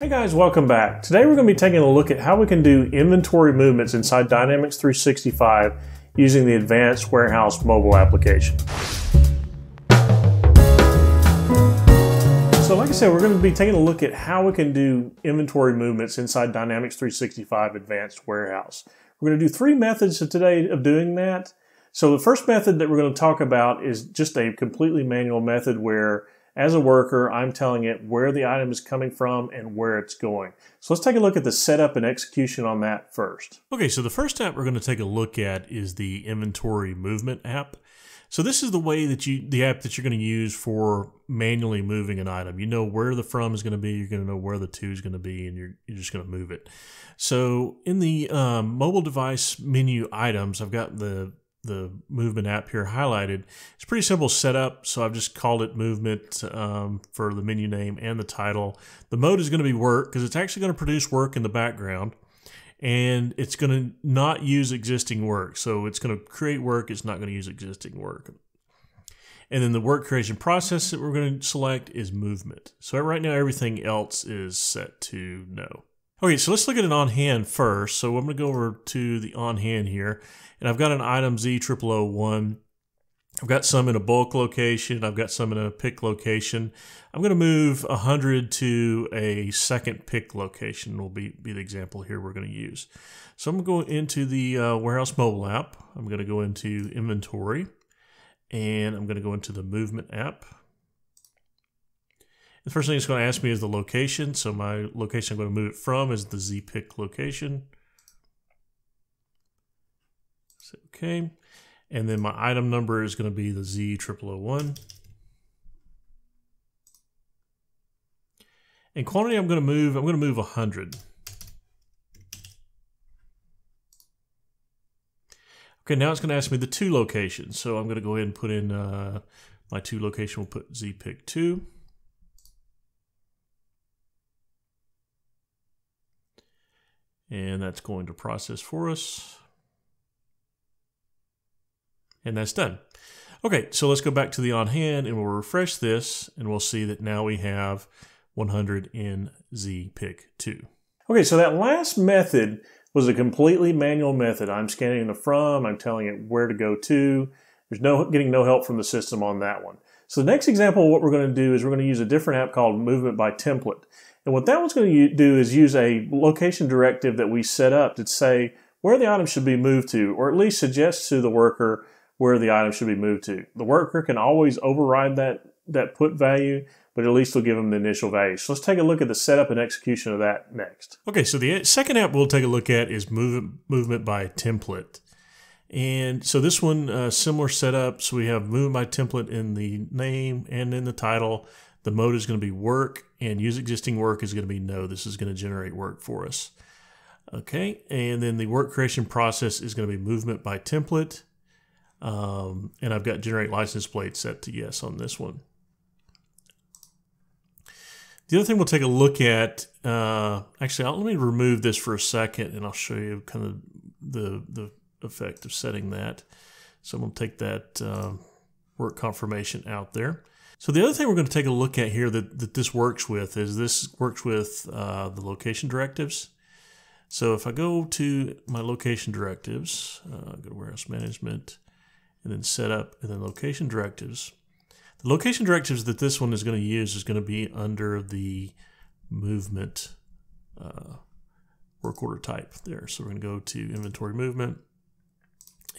Hey guys, welcome back. Today we're going to be taking a look at how we can do inventory movements inside Dynamics 365 using the Advanced Warehouse mobile application. So like I said, we're going to be taking a look at how we can do inventory movements inside Dynamics 365 Advanced Warehouse. We're going to do three methods today of doing that. So the first method that we're going to talk about is just a completely manual method where as a worker, I'm telling it where the item is coming from and where it's going. So let's take a look at the setup and execution on that first. Okay, so the first app we're going to take a look at is the inventory movement app. So this is the way that you the app that you're going to use for manually moving an item. You know where the from is going to be, you're going to know where the to is going to be, and you're, you're just going to move it. So in the um, mobile device menu items, I've got the the movement app here highlighted. It's pretty simple setup, so I've just called it movement um, for the menu name and the title. The mode is going to be work because it's actually going to produce work in the background and it's going to not use existing work. So it's going to create work, it's not going to use existing work. And then the work creation process that we're going to select is movement. So right now everything else is set to no. Okay, so let's look at an on hand first. So I'm going to go over to the on hand here, and I've got an item Z0001. I've got some in a bulk location. I've got some in a pick location. I'm going to move 100 to a second pick location will be, be the example here we're going to use. So I'm going to go into the uh, Warehouse mobile app. I'm going to go into inventory and I'm going to go into the movement app. The first thing it's going to ask me is the location. So my location I'm going to move it from is the zpic location. Say okay. And then my item number is going to be the Z0001. And quantity I'm going to move, I'm going to move 100. Okay, now it's going to ask me the two locations. So I'm going to go ahead and put in uh, my to location. We'll put zpic2. And that's going to process for us. And that's done. Okay, so let's go back to the on hand and we'll refresh this and we'll see that now we have 100 in Z pick 2. Okay, so that last method was a completely manual method. I'm scanning the from, I'm telling it where to go to. There's no getting no help from the system on that one. So the next example, what we're going to do is we're going to use a different app called Movement by Template. And what that one's going to do is use a location directive that we set up to say where the item should be moved to, or at least suggest to the worker where the item should be moved to. The worker can always override that, that put value, but at least we'll give them the initial value. So let's take a look at the setup and execution of that next. Okay, so the second app we'll take a look at is move, Movement by Template. And so this one, uh, similar setup. So we have Movement by Template in the name and in the title. The mode is going to be work and use existing work is going to be no. This is going to generate work for us. Okay, and then the work creation process is going to be movement by template. Um, and I've got generate license plate set to yes on this one. The other thing we'll take a look at, uh, actually, I'll, let me remove this for a second and I'll show you kind of the, the effect of setting that. So I'm going to take that uh, work confirmation out there. So the other thing we're going to take a look at here that, that this works with is this works with uh, the location directives. So if I go to my location directives, uh, go to warehouse management, and then setup, and then location directives. The location directives that this one is going to use is going to be under the movement uh, work order type there. So we're going to go to inventory movement,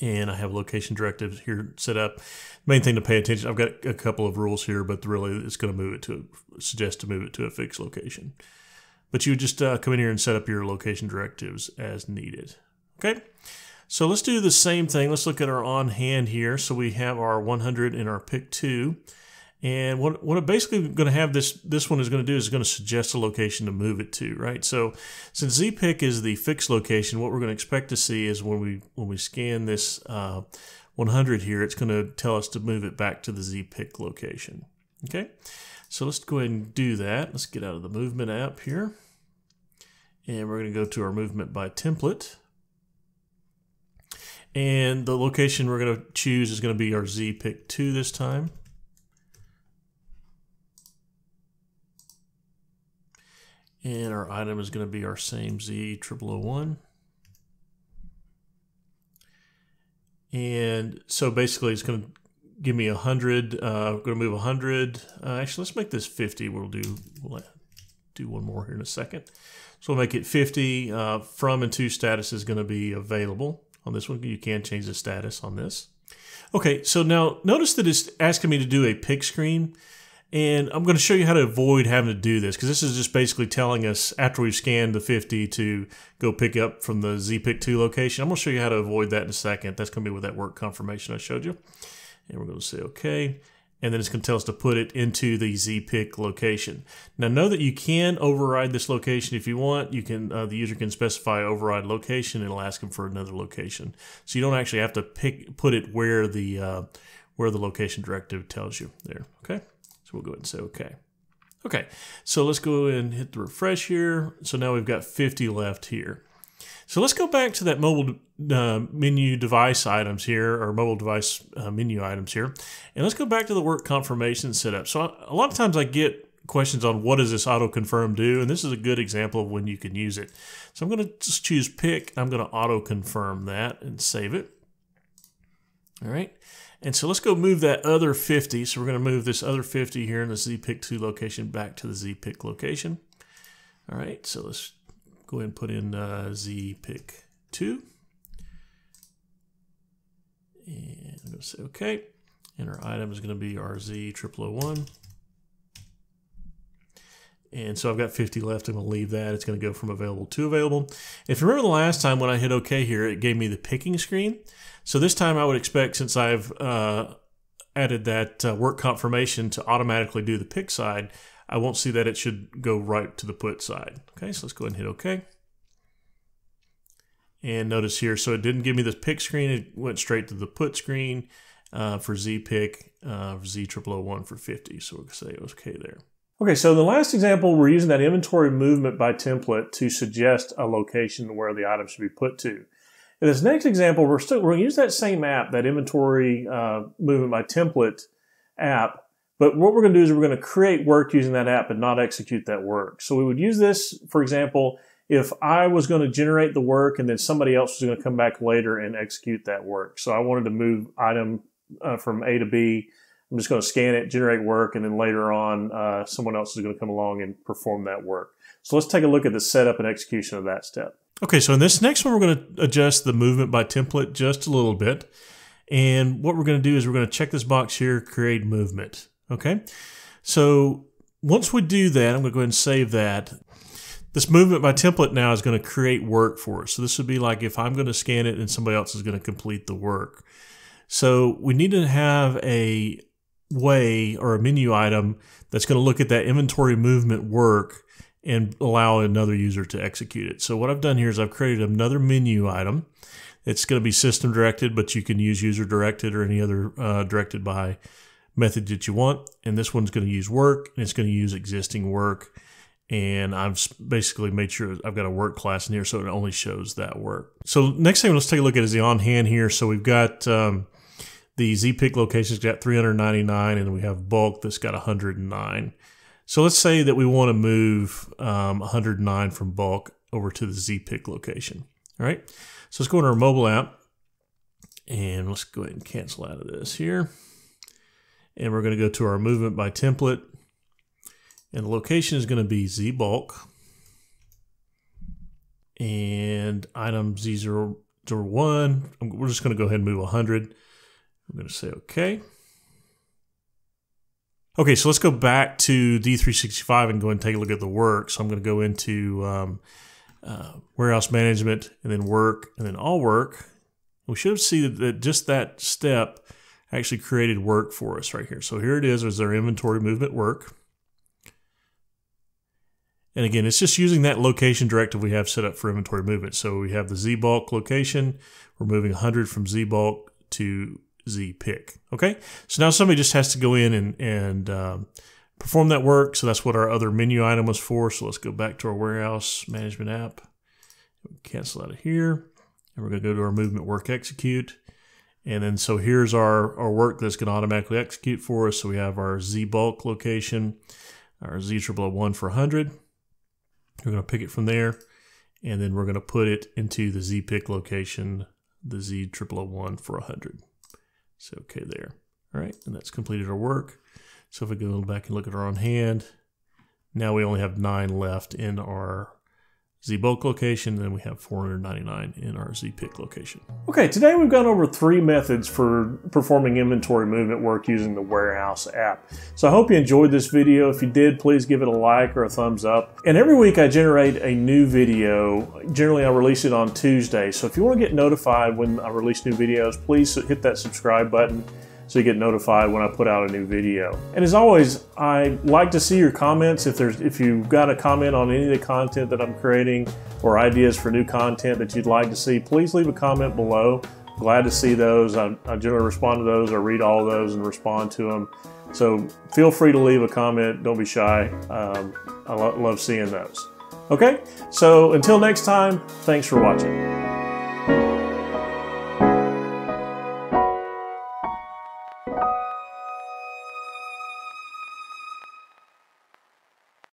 and I have location directives here set up. Main thing to pay attention, I've got a couple of rules here, but really it's going to move it to, suggest to move it to a fixed location. But you just uh, come in here and set up your location directives as needed. Okay, so let's do the same thing. Let's look at our on hand here. So we have our 100 in our pick two. And what, what I'm basically going to have this this one is going to do is going to suggest a location to move it to, right? So since ZPick is the fixed location, what we're going to expect to see is when we when we scan this uh, 100 here, it's going to tell us to move it back to the ZPick location. Okay, so let's go ahead and do that. Let's get out of the movement app here, and we're going to go to our movement by template. And the location we're going to choose is going to be our ZPick 2 this time. And our item is going to be our same Z 0001. And so basically it's going to give me 100. Uh, I'm going to move 100. Uh, actually, let's make this 50. We'll do, we'll do one more here in a second. So we'll make it 50. Uh, from and to status is going to be available on this one. You can change the status on this. Okay, so now notice that it's asking me to do a pick screen. And I'm going to show you how to avoid having to do this because this is just basically telling us after we've scanned the 50 to go pick up from the ZPIC2 location. I'm going to show you how to avoid that in a second. That's going to be with that work confirmation I showed you. And we're going to say OK and then it's going to tell us to put it into the zpic location. Now know that you can override this location if you want. You can uh, the user can specify override location and it'll ask them for another location. So you don't actually have to pick put it where the uh, where the location directive tells you there. Okay, so we'll go ahead and say okay. Okay, so let's go and hit the refresh here. So now we've got 50 left here. So let's go back to that mobile uh, menu device items here, or mobile device uh, menu items here, and let's go back to the work confirmation setup. So a lot of times I get questions on what does this auto confirm do, and this is a good example of when you can use it. So I'm going to just choose pick. I'm going to auto confirm that and save it. All right. And so let's go move that other 50. So we're going to move this other 50 here in the ZPIC2 location back to the ZPIC location. All right, so let's go ahead and put in uh, Z pick 2. And I'm going to say OK. And our item is going to be RZ0001. And so I've got 50 left. I'm going to leave that. It's going to go from available to available. If you remember the last time when I hit OK here, it gave me the picking screen. So this time I would expect, since I've uh, added that uh, work confirmation to automatically do the pick side, I won't see that it should go right to the put side. Okay, so let's go ahead and hit OK. And notice here, so it didn't give me the pick screen, it went straight to the put screen uh, for ZPick, uh, Z0001 for 50. So we'll say OK there. Okay, so in the last example, we're using that inventory movement by template to suggest a location where the item should be put to. In this next example, we're still we're going to use that same app, that inventory uh, movement by template app, but what we're going to do is we're going to create work using that app and not execute that work. So we would use this, for example, if I was going to generate the work and then somebody else was going to come back later and execute that work. So I wanted to move item uh, from A to B. I'm just going to scan it, generate work, and then later on, uh, someone else is going to come along and perform that work. So let's take a look at the setup and execution of that step. Okay, so in this next one, we're going to adjust the movement by template just a little bit. And what we're going to do is we're going to check this box here, create movement. Okay, so once we do that, I'm going to go ahead and save that. This movement by template now is going to create work for us. So this would be like if I'm going to scan it and somebody else is going to complete the work. So we need to have a way or a menu item that's going to look at that inventory movement work and allow another user to execute it. So what I've done here is I've created another menu item. It's going to be system directed, but you can use user directed or any other uh, directed by method that you want. And this one's going to use work and it's going to use existing work. And I've basically made sure I've got a work class in here so it only shows that work. So next thing let's take a look at is the on hand here. So we've got um, the ZPIC location's got 399 and we have bulk that's got 109. So let's say that we want to move um, 109 from bulk over to the ZPIC location. All right. So let's go into our mobile app and let's go ahead and cancel out of this here and we're going to go to our movement by template and the location is going to be Z bulk and item Z001 we're just going to go ahead and move 100 I'm going to say okay okay so let's go back to D365 and go and take a look at the work so I'm going to go into um, uh, warehouse management and then work and then all work we should see that, that just that step actually created work for us right here. So here it is, there's our inventory movement work. And again, it's just using that location directive we have set up for inventory movement. So we have the Z bulk location. We're moving 100 from Z bulk to ZPick. Okay, so now somebody just has to go in and, and um, perform that work. So that's what our other menu item was for. So let's go back to our warehouse management app. Cancel out of here. And we're going to go to our movement work execute. And then so here's our, our work that's going to automatically execute for us. So we have our Z bulk location, our Z triple one for 100. We're going to pick it from there, and then we're going to put it into the Z pick location, the Z 0001 for 100. So, okay there. All right, and that's completed our work. So if we go back and look at our on hand, now we only have nine left in our Z bulk location, then we have 499 in our Z pick location. Okay, today we've gone over three methods for performing inventory movement work using the Warehouse app. So I hope you enjoyed this video. If you did, please give it a like or a thumbs up. And every week I generate a new video. Generally, I release it on Tuesday. So if you want to get notified when I release new videos, please hit that subscribe button so you get notified when I put out a new video. And as always, I like to see your comments. If there's if you've got a comment on any of the content that I'm creating or ideas for new content that you'd like to see, please leave a comment below. Glad to see those. I, I generally respond to those or read all those and respond to them. So feel free to leave a comment. Don't be shy. Um, I lo love seeing those. Okay, so until next time, thanks for watching.